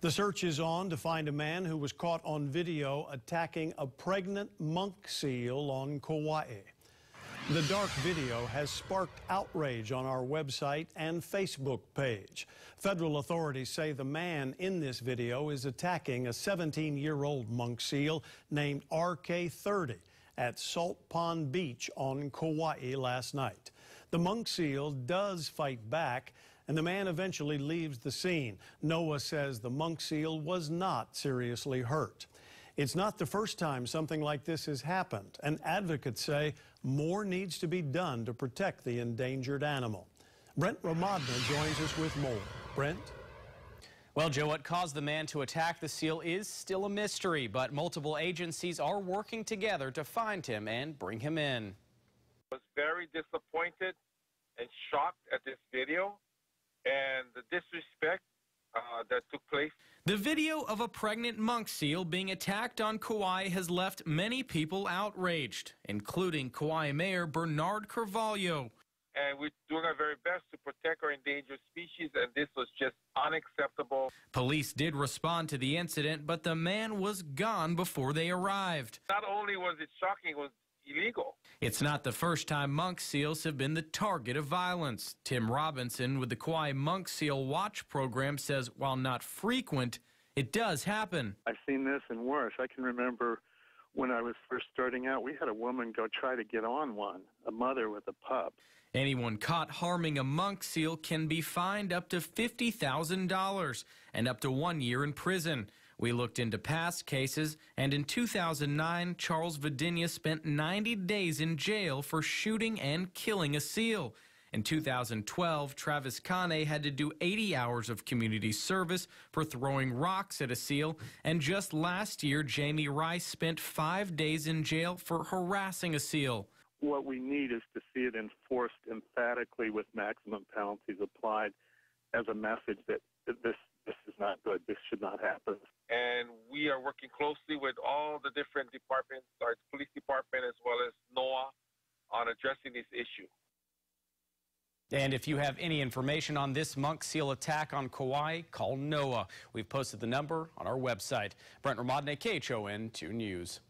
The search is on to find a man who was caught on video attacking a pregnant monk seal on Kauai. The dark video has sparked outrage on our website and Facebook page. Federal authorities say the man in this video is attacking a 17-year-old monk seal named RK-30 at Salt Pond Beach on Kauai last night. The monk seal does fight back and the man eventually leaves the scene. NOAA says the monk seal was not seriously hurt. It's not the first time something like this has happened, and advocates say more needs to be done to protect the endangered animal. Brent Remadna joins us with more. Brent? Well, Joe, what caused the man to attack the seal is still a mystery, but multiple agencies are working together to find him and bring him in. I was very disappointed and shocked at this video and the disrespect uh, that took place. The video of a pregnant monk seal being attacked on Kauai has left many people outraged, including Kauai Mayor Bernard Carvalho. And we're doing our very best to protect our endangered species, and this was just unacceptable. Police did respond to the incident, but the man was gone before they arrived. Not only was it shocking, it was illegal. It's not the first time monk seals have been the target of violence. Tim Robinson with the Kauai Monk Seal Watch program says while not frequent, it does happen. I've seen this and worse. I can remember when I was first starting out, we had a woman go try to get on one, a mother with a pup. Anyone caught harming a monk seal can be fined up to $50,000 and up to one year in prison. We looked into past cases, and in 2009, Charles Vidinha spent 90 days in jail for shooting and killing a seal. In 2012, Travis Kane had to do 80 hours of community service for throwing rocks at a seal. And just last year, Jamie Rice spent five days in jail for harassing a seal. What we need is to see it enforced emphatically with maximum penalties applied as a message that this this is not good. This should not happen. And we are working closely with all the different departments, our police department as well as NOAA, on addressing this issue. And if you have any information on this monk seal attack on Kauai, call NOAA. We've posted the number on our website. Brent Remadna, KHON 2 News.